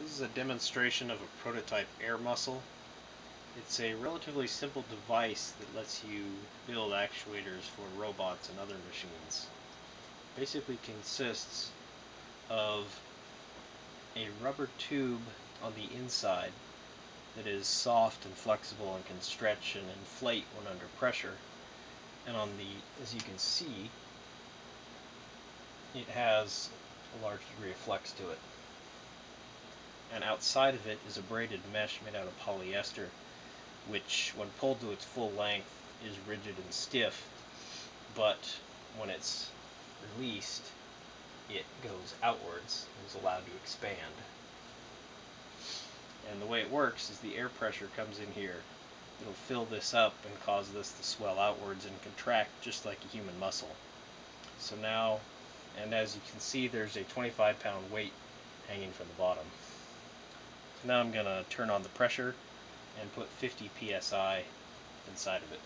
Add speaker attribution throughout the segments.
Speaker 1: This is a demonstration of a prototype air muscle. It's a relatively simple device that lets you build actuators for robots and other machines. It Basically consists of a rubber tube on the inside that is soft and flexible and can stretch and inflate when under pressure. And on the, as you can see, it has a large degree of flex to it and outside of it is a braided mesh made out of polyester which when pulled to its full length is rigid and stiff but when it's released it goes outwards and is allowed to expand. And the way it works is the air pressure comes in here. It'll fill this up and cause this to swell outwards and contract just like a human muscle. So now and as you can see there's a 25 pound weight hanging from the bottom so now I'm going to turn on the pressure and put 50 psi inside of it.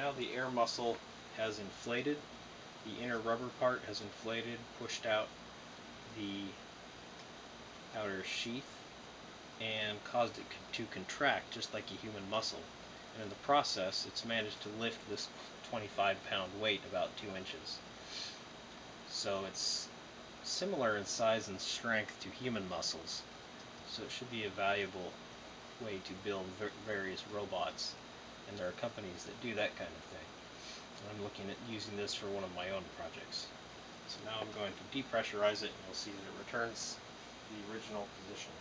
Speaker 1: Now the air muscle has inflated, the inner rubber part has inflated, pushed out the outer sheath, and caused it to contract just like a human muscle. And in the process, it's managed to lift this 25 pound weight about 2 inches. So it's similar in size and strength to human muscles. So it should be a valuable way to build various robots and there are companies that do that kind of thing. I'm looking at using this for one of my own projects. So now I'm going to depressurize it and you'll see that it returns the original position.